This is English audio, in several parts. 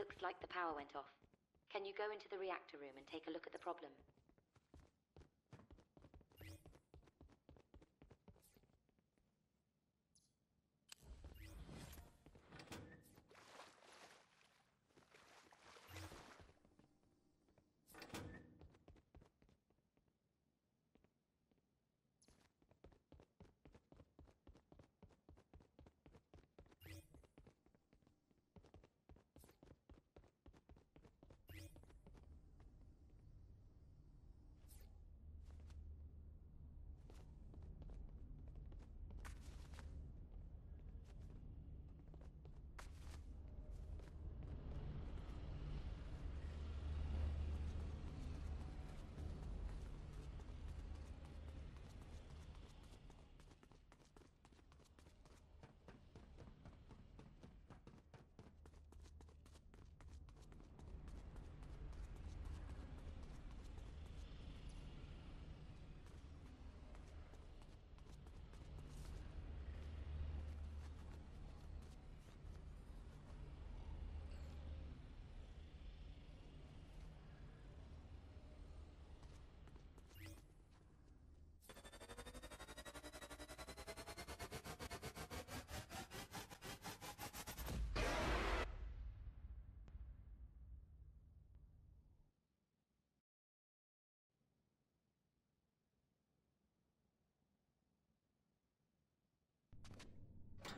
Looks like the power went off. Can you go into the reactor room and take a look at the problem?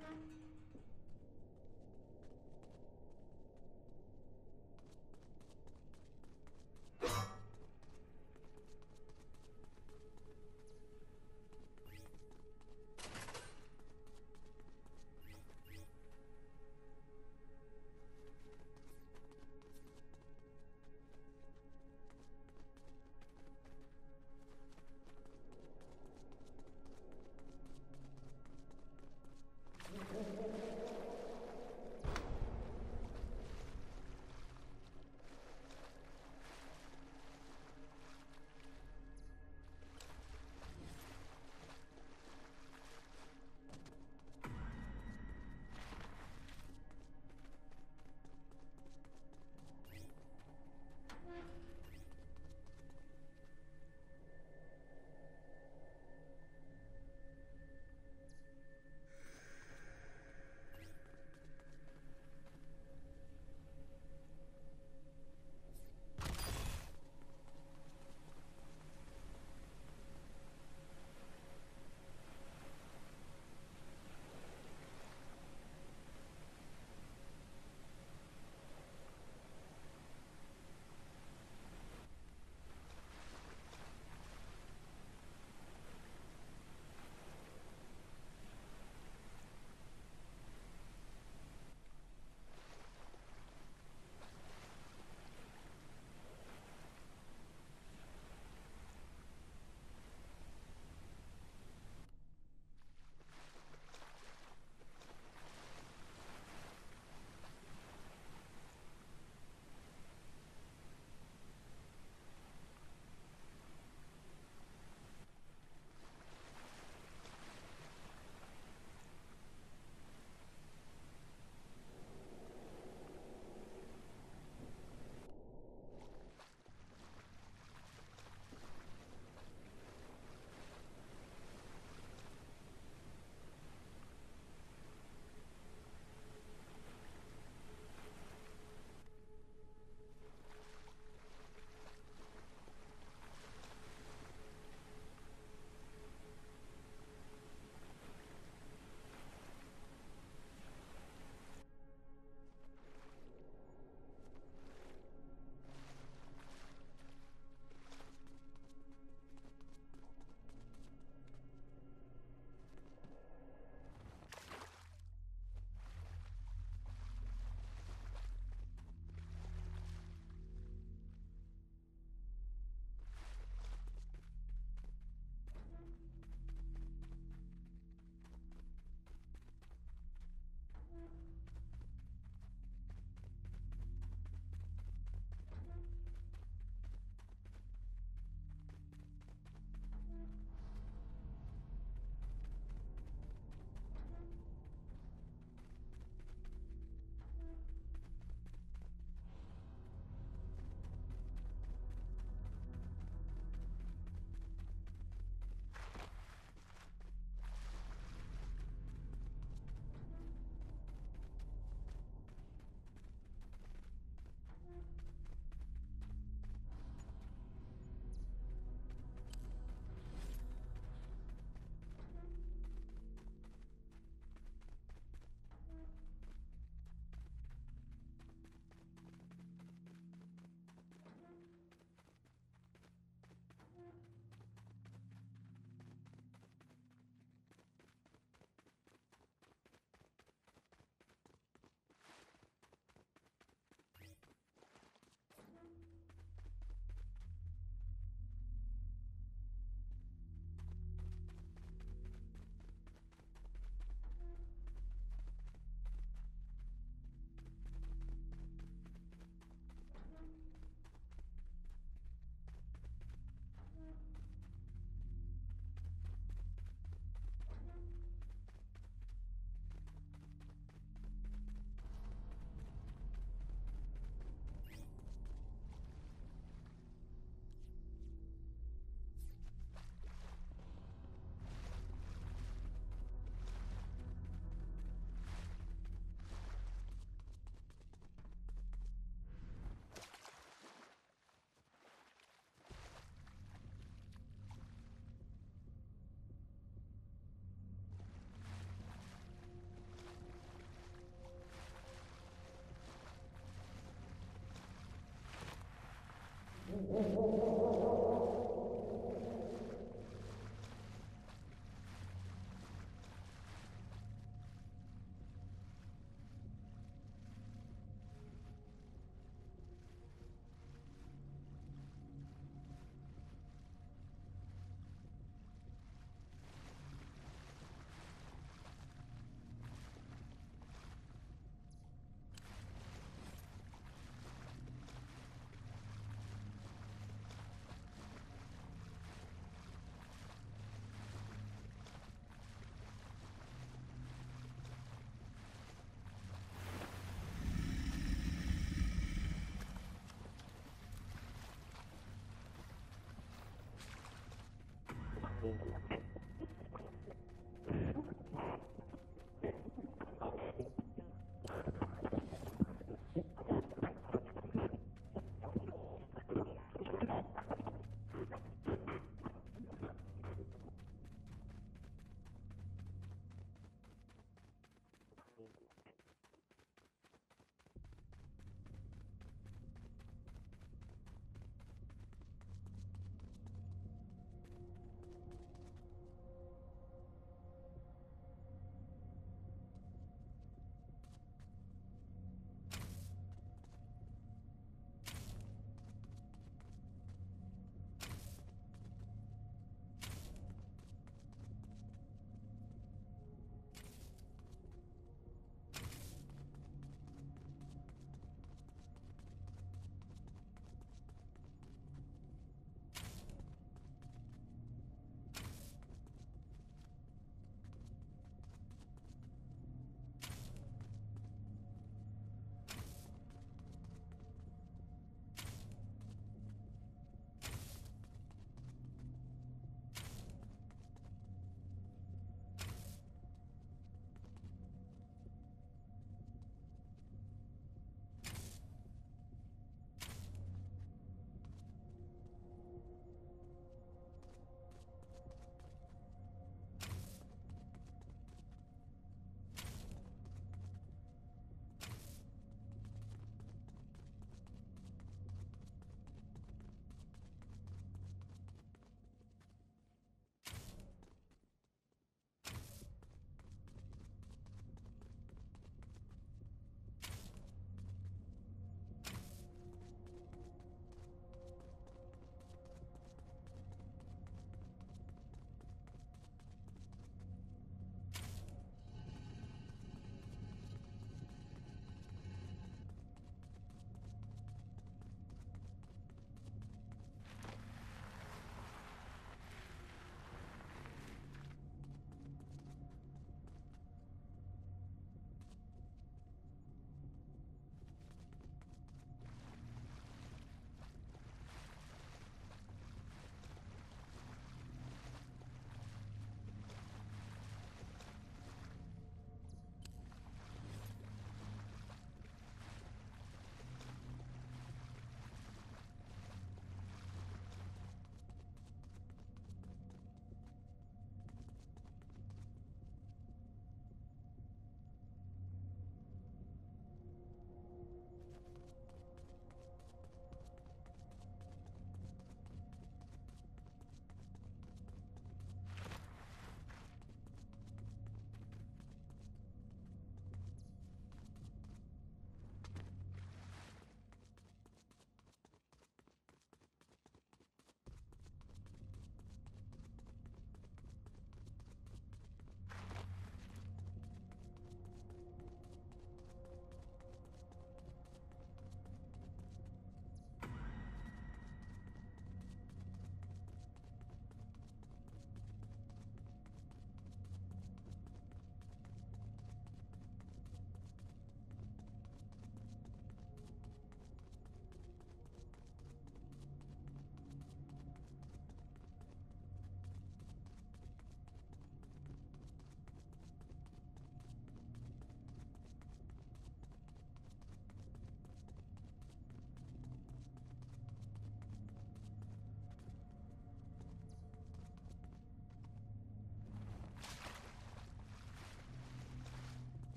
You. นี่